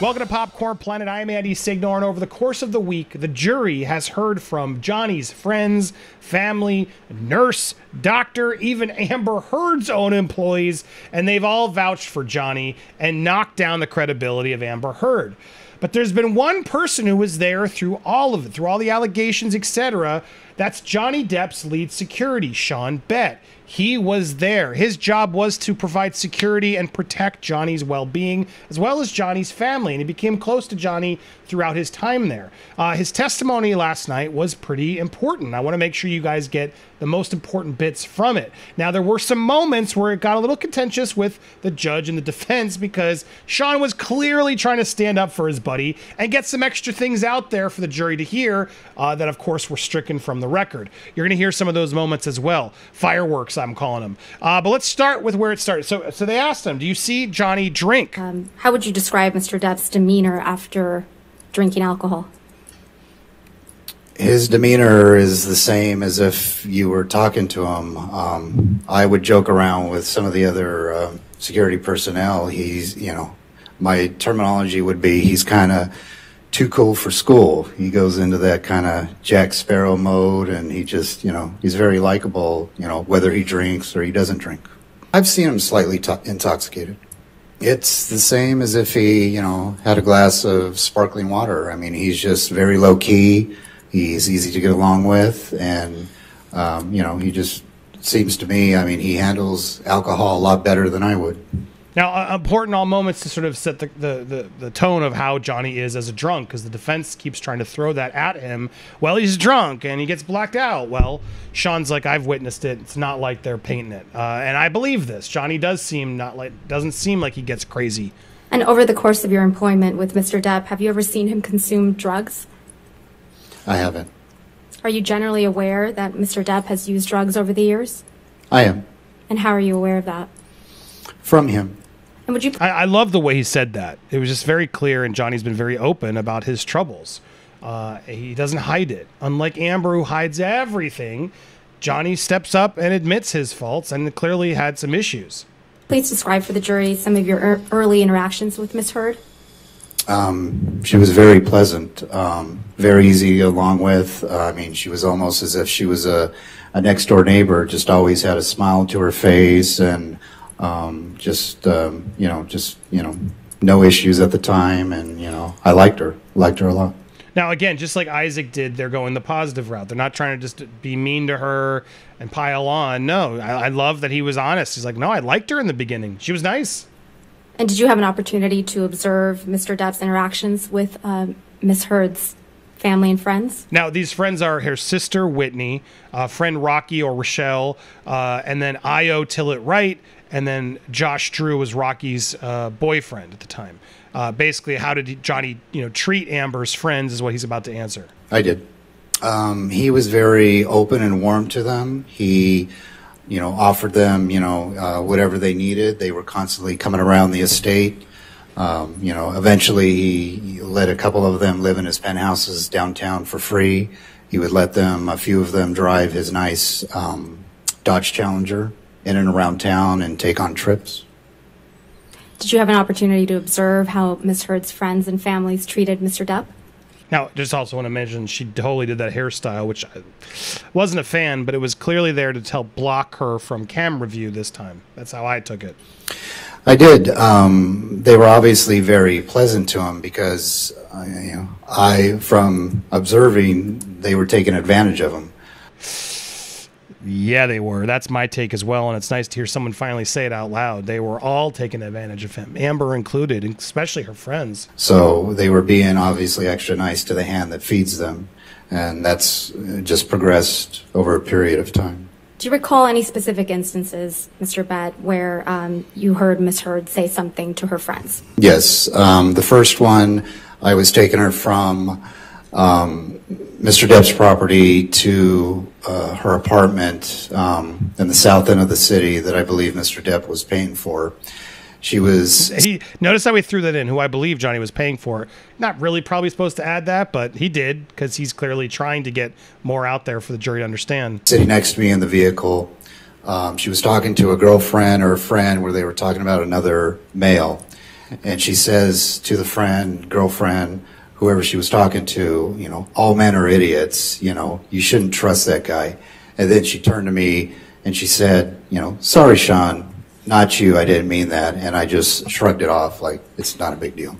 Welcome to Popcorned Planet. I am Andy Signore, and over the course of the week, the jury has heard from Johnny's friends, family, nurse, doctor, even Amber Heard's own employees, and they've all vouched for Johnny and knocked down the credibility of Amber Heard. But there's been one person who was there through all of it, through all the allegations, etc. That's Johnny Depp's lead security, Sean Bett. He was there. His job was to provide security and protect Johnny's well being, as well as Johnny's family. And he became close to Johnny throughout his time there. Uh, his testimony last night was pretty important. I want to make sure you guys get the most important bits from it. Now, there were some moments where it got a little contentious with the judge and the defense because Sean was clearly trying to stand up for his buddy and get some extra things out there for the jury to hear uh, that, of course, were stricken from the record. You're going to hear some of those moments as well. Fireworks, I'm calling them. Uh, but let's start with where it started. So, so they asked him, "Do you see Johnny drink?" Um, how would you describe Mr. Depp's demeanor after drinking alcohol? His demeanor is the same as if you were talking to him. Um, I would joke around with some of the other uh, security personnel. He's, you know, my terminology would be he's kind of too cool for school. He goes into that kind of Jack Sparrow mode, and he just, you know, he's very likable. You know, whether he drinks or he doesn't drink. I've seen him slightly to- intoxicated. It's the same as if he, you know, had a glass of sparkling water. I mean, he's just very low key. He's easy to get along with, and um, you know, he just seems to me. I mean, he handles alcohol a lot better than I would. Now, uh, important all moments to sort of set the, the, the, the tone of how Johnny is as a drunk, because the defense keeps trying to throw that at him. Well, he's drunk and he gets blacked out. Well, Sean's like, I've witnessed it. It's not like they're painting it, uh, and I believe this. Johnny does seem not like doesn't seem like he gets crazy. And over the course of your employment with Mr. Depp, have you ever seen him consume drugs? I haven't. Are you generally aware that Mr. Depp has used drugs over the years? I am And how are you aware of that? from him. And would you I, I love the way he said that. It was just very clear, and Johnny's been very open about his troubles. Uh, he doesn't hide it. Unlike Amber, who hides everything, Johnny steps up and admits his faults and clearly had some issues. please describe for the jury some of your er- early interactions with Miss Heard? She was very pleasant, um, very easy to get along with. Uh, I mean, she was almost as if she was a, a next door neighbor. Just always had a smile to her face, and um, just um, you know, just you know, no issues at the time. And you know, I liked her, liked her a lot. Now, again, just like Isaac did, they're going the positive route. They're not trying to just be mean to her and pile on. No, I, I love that he was honest. He's like, no, I liked her in the beginning. She was nice. And did you have an opportunity to observe Mr. Depp's interactions with um, Miss Heard's family and friends? Now, these friends are her sister Whitney, uh, friend Rocky or Rochelle, uh, and then Io Tillett Wright, and then Josh Drew was Rocky's uh, boyfriend at the time. Uh, basically, how did Johnny, you know, treat Amber's friends is what he's about to answer. I did. Um, he was very open and warm to them. He, you know, offered them, you know, uh, whatever they needed. They were constantly coming around the estate. Um, you know, eventually he, he let a couple of them live in his penthouses downtown for free. He would let them, a few of them, drive his nice um, Dodge Challenger in and around town and take on trips. Did you have an opportunity to observe how Miss Heard's friends and families treated Mr. Depp? Now, just also want to mention she totally did that hairstyle, which I wasn't a fan, but it was clearly there to help block her from camera view this time. That's how I took it. I did. Um, they were obviously very pleasant to him because, uh, you know, I, from observing, they were taking advantage of him. Yeah, they were. That's my take as well, and it's nice to hear someone finally say it out loud. They were all taking advantage of him, Amber included, especially her friends. So they were being obviously extra nice to the hand that feeds them, and that's uh, just progressed over a period of time. Do you recall any specific instances, Mr. Bett, where um, you heard Miss Heard say something to her friends? Yes, um, the first one, I was taking her from um, Mr. Depp's property to uh, her apartment um, in the south end of the city that I believe Mr. Depp was paying for. She was He notice how he threw that in, who I believe Johnny was paying for. Not really probably supposed to add that, but he did because he's clearly trying to get more out there for the jury to understand. sitting next to me in the vehicle. Um, she was talking to a girlfriend or a friend where they were talking about another male. and she says to the friend, girlfriend, whoever she was talking to, you know, all men are idiots. You know, you shouldn't trust that guy. And then she turned to me and she said, you know, sorry, Sean, not you. I didn't mean that. And I just shrugged it off like it's not a big deal.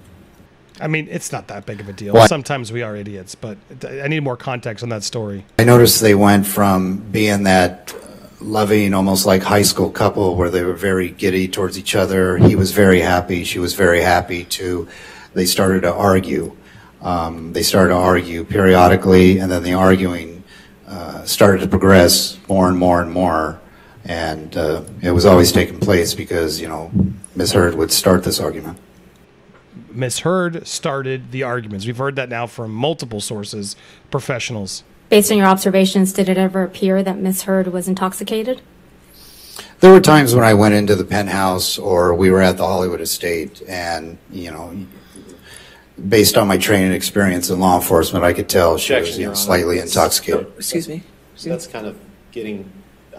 I mean, it's not that big of a deal. Well, Sometimes we are idiots, but I need more context on that story. I noticed they went from being that loving, almost like high school couple where they were very giddy towards each other. He was very happy. She was very happy to, they started to argue. Um, they started to argue periodically, and then the arguing uh, started to progress more and more and more. And uh, it was always taking place because, you know, Ms. Heard would start this argument. Miss Heard started the arguments. We've heard that now from multiple sources, professionals. Based on your observations, did it ever appear that Miss Heard was intoxicated? There were times when I went into the penthouse or we were at the Hollywood estate and, you know, based on my training and experience in law enforcement, I could tell she was you know, slightly intoxicated. Excuse me. So that's kind of getting,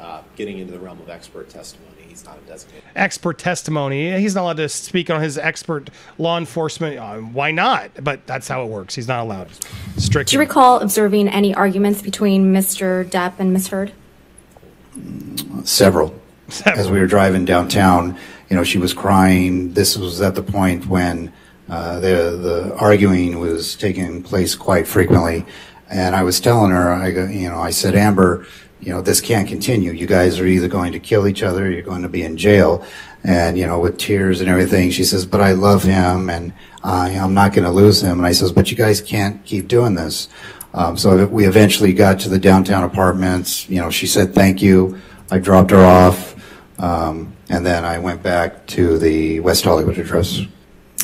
uh, getting into the realm of expert testimony. He's not a designated. Expert testimony. He's not allowed to speak on his expert law enforcement. Uh, why not? But that's how it works. He's not allowed. Strict. Do you recall observing any arguments between Mr. Depp and Miss Heard? Several. As we were driving downtown, you know, she was crying. This was at the point when uh, the the arguing was taking place quite frequently, and I was telling her, I go, you know, I said, Amber, you know, this can't continue. You guys are either going to kill each other, or you're going to be in jail, and you know, with tears and everything. She says, but I love him, and I, I'm not going to lose him. And I says, but you guys can't keep doing this. Um, so we eventually got to the downtown apartments. You know, she said thank you. I dropped her off, um, and then I went back to the West Hollywood address.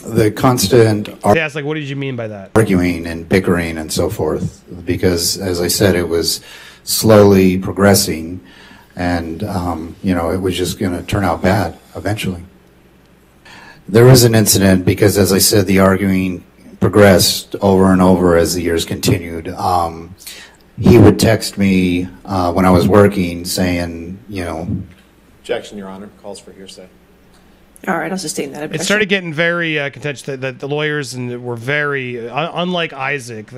The constant ar- Yeah, it's like, what did you mean by that? arguing and bickering and so forth, because as I said, it was slowly progressing, and um, you know, it was just going to turn out bad eventually. There was an incident because, as I said, the arguing progressed over and over as the years continued. Um, he would text me uh, when I was working saying, you know, Objection, Your Honor. Calls for hearsay. All right, I'll sustain that It started getting very uh, contentious. The, the, the lawyers and were very, uh, unlike Isaac,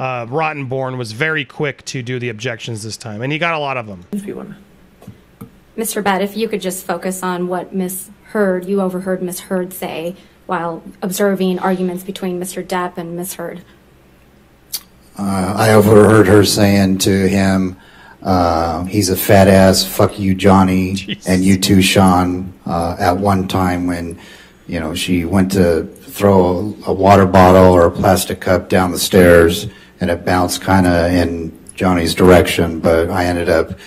uh, Rottenborn was very quick to do the objections this time, and he got a lot of them. If you wanna- Mr. Bett, if you could just focus on what Miss Heard, you overheard Miss Heard say while observing arguments between Mr. Depp and Miss Heard. Uh, I overheard her saying to him, uh, he's a fat ass, fuck you, Johnny, Jesus. and you too, Sean, uh, at one time when, you know, she went to throw a, a water bottle or a plastic cup down the stairs and it bounced kind of in Johnny's direction, but I ended up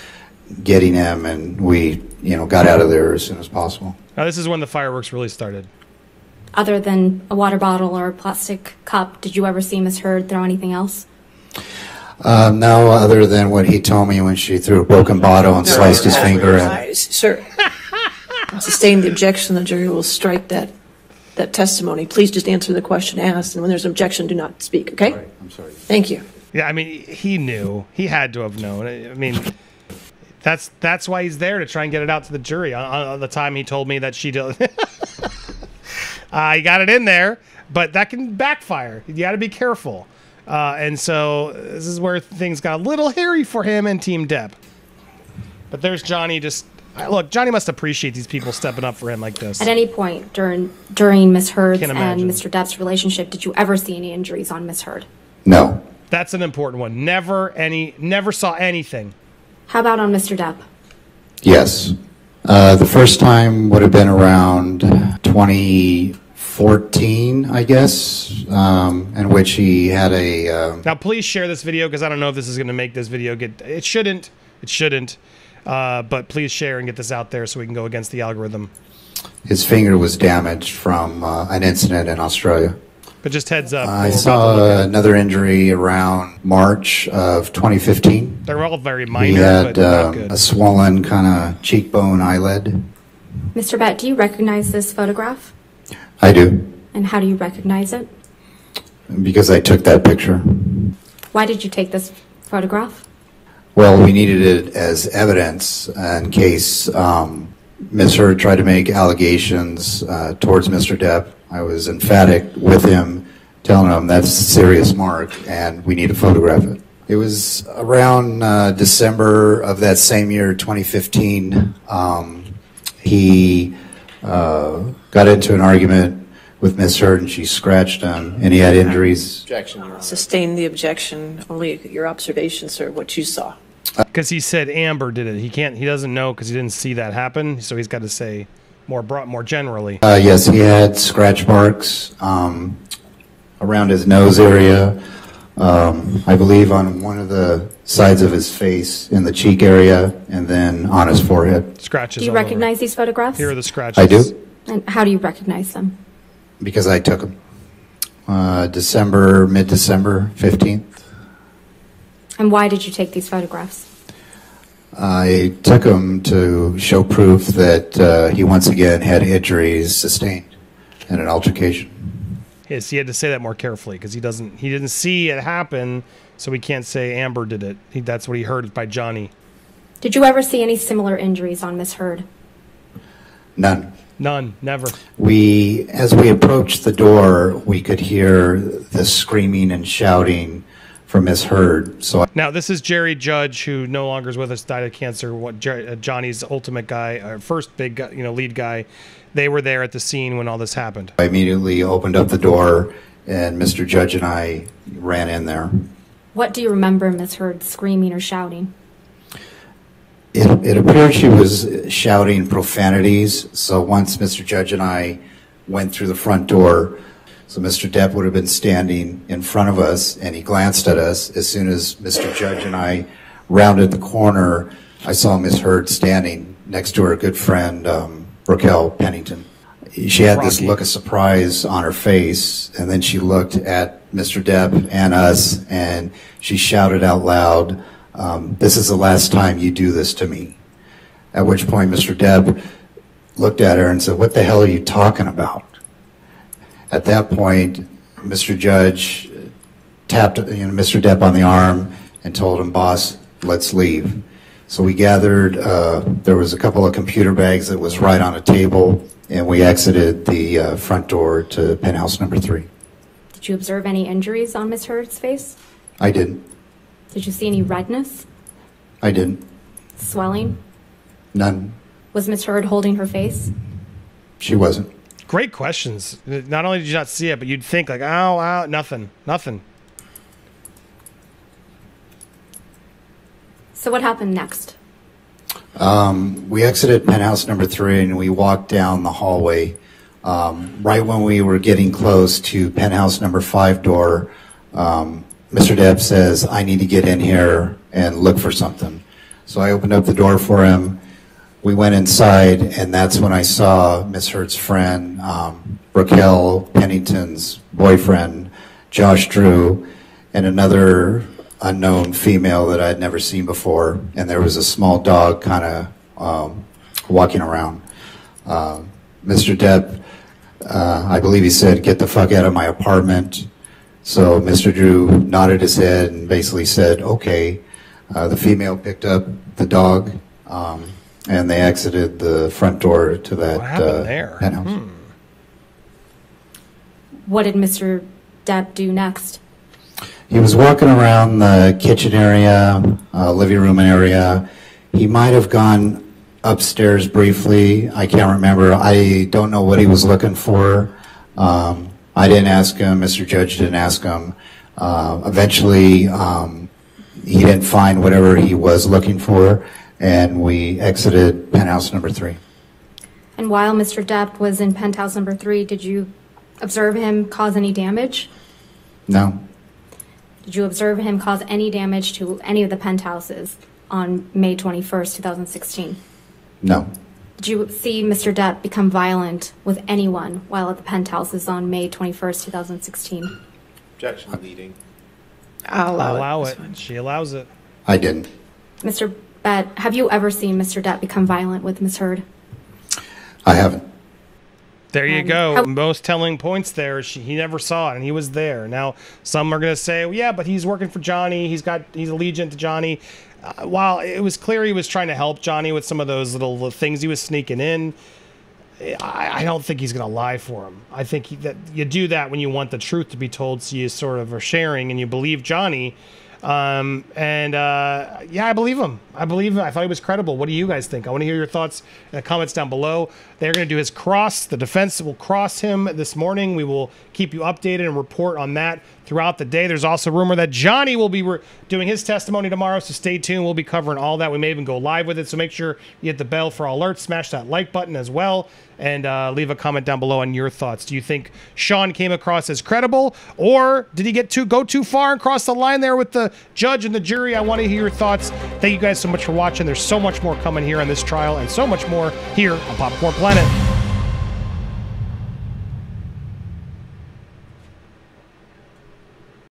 getting him and we, you know, got out of there as soon as possible. Now, this is when the fireworks really started. Other than a water bottle or a plastic cup, did you ever see Miss Heard throw anything else? Uh, no, other than what he told me when she threw a broken bottle and sliced his finger. And, I- Sir, I'll sustain the objection. The jury will strike that, that testimony. Please just answer the question asked, and when there's an objection, do not speak, okay? I'm sorry. Thank you. Yeah, I mean, he knew. He had to have known. I I mean, that's that's why he's there to try and get it out to the jury. On, on the time he told me that she did, uh, he got it in there, but that can backfire. You got to be careful. Uh, and so this is where things got a little hairy for him and Team Depp. But there's Johnny. Just I- look, Johnny must appreciate these people stepping up for him like this. At any point during during Miss Heard's and. Mr. Depp's relationship, did you ever see any injuries on Miss Heard? No. That's an important one. Never any, never saw anything. How about on Mr. Depp? Yes. Uh, the first time would have been around 2014, I guess, um, in which he had a. Uh, Now, please share this video because I don't know if this is going to make this video get. It shouldn't. It shouldn't. Uh, but please share and get this out there so we can go against the algorithm. his finger was damaged from uh, an incident in Australia. But just heads up. I we're about saw look at it. another injury around March of 2015. They're all very minor. He minor, had but uh, good. a swollen kind of cheekbone eyelid. Mr. Bett, do you recognize this photograph? I do, And how do you recognize it? because I took that picture. Why did you take this photograph? Well, we needed it as evidence in case um, Ms. Heard tried to make allegations uh, towards Mr. Depp I was emphatic with him, telling him that's a serious mark and we need to photograph it. It was around uh, December of that same year, 2015. Um, he uh, got into an argument with Miss Heard and she scratched him and he had injuries. Objection, Your Honor. Sustain the objection, only your observation, sir, what you saw. Because he said Amber did it. He can't. He doesn't know because he didn't see that happen. So he's got to say more broad, more generally. Uh, yes, he had scratch marks um, around his nose area. Um, I believe on one of the sides of his face, in the cheek area, and then on his forehead. Scratches. Do you all over. recognize these photographs? Here are the scratches. I do And how do you recognize them? Because I took him. Uh, December, mid-December, 15th. And why did you take these photographs? I took him to show proof that uh, he once again had injuries sustained in an altercation. Yes, he had to say that more carefully because he doesn't. He didn't see it happen, so he can't say Amber did it. He, that's what he heard by Johnny. Did you ever see any similar injuries on Miss Heard? None. None. Never. We, as we approached the door, we could hear the screaming and shouting from Miss Heard. So Now this is Jerry Judge, who no longer is with us, died of cancer. What Jer- uh, Johnny's ultimate guy, our first big, guy, you know, lead guy. They were there at the scene when all this happened. I immediately opened up the door, and Mr. Judge and I ran in there. What do you remember Miss Heard screaming or shouting? It, it appeared she was shouting profanities. So once Mr. Judge and I went through the front door, so Mr. Depp would have been standing in front of us, and he glanced at us. As soon as Mr. Judge and I rounded the corner, I saw Miss Heard standing next to her good friend um, Raquel Pennington. She had this look of surprise on her face, and then she looked at Mr. Depp and us, and she shouted out loud, um, "This is the last time you do this to me." At which point, Mr. Depp looked at her and said, "What the hell are you talking about?" At that point, Mr. Judge tapped you know, Mr. Depp on the arm and told him, "Boss, let's leave." So we gathered. Uh, there was a couple of computer bags that was right on a table, and we exited the uh, front door to penthouse number three. Did you observe any injuries on Miss Heard's face? I didn't. Did you see any redness, I didn't. swelling? None. Was Miss Heard holding her face? She wasn't. Great questions. Not only did you not see it, but you'd think like, oh, wow, nothing, nothing. So what happened next? Um, we exited penthouse number three and we walked down the hallway. Um, right when we were getting close to penthouse number five door, um, Mr. Depp says, I need to get in here and look for something. So I opened up the door for him. We went inside, and that's when I saw Miss Heard's friend, um, Raquel Pennington's boyfriend, Josh Drew, and another unknown female that I had never seen before. And there was a small dog kind of um, walking around. Um, Mr. Depp, uh, I believe he said, "Get the fuck out of my apartment." So Mr. Drew nodded his head and basically said, "Okay." Uh, the female picked up the dog, um, and they exited the front door to that What happened uh, there? penthouse. Hmm. What did Mr. Depp do next? He was walking around the kitchen area, uh, living room area. He might have gone upstairs briefly. I can't remember. I don't know what he was looking for. Um, I didn't ask him. Mr. Judge didn't ask him. Uh, eventually, um, he didn't find whatever he was looking for, and we exited penthouse number three. And while Mr. Depp was in penthouse number three, did you observe him cause any damage? No, Did you observe him cause any damage to any of the penthouses on May 21st, 2016? no, Did you see Mr. Depp become violent with anyone while at the penthouses on May 21st, 2016? Objection, leading. I'll allow, Allow That's it. She allows it. I didn't. Mr. Bett, have you ever seen Mr. Depp become violent with Ms. Heard? I haven't. There you Um, go. how- Most telling points there. She, he never saw it, and he was there. Now, some are going to say, well, "Yeah, but he's working for Johnny. He's got he's allegiant to Johnny." Uh, while it was clear he was trying to help Johnny with some of those little things he was sneaking in, I, I don't think he's going to lie for him. I think he, that you do that when you want the truth to be told, so you sort of are sharing and you believe Johnny. Um, and uh, yeah, I believe him. I believe him. I thought he was credible. What do you guys think? I want to hear your thoughts in the comments down below. They're going to do his cross. The defense will cross him this morning. We will keep you updated and report on that throughout the day. There's also rumor that Johnny will be re- doing his testimony tomorrow, so stay tuned. We'll be covering all that. We may even go live with it, so make sure you hit the bell for alerts. Smash that like button as well, and uh, leave a comment down below on your thoughts. Do you think Sean came across as credible, or did he get too go too far and cross the line there with the judge and the jury? I want to hear your thoughts. Thank you guys so much for watching. There's so much more coming here on this trial, and so much more here on Popcorned Planet.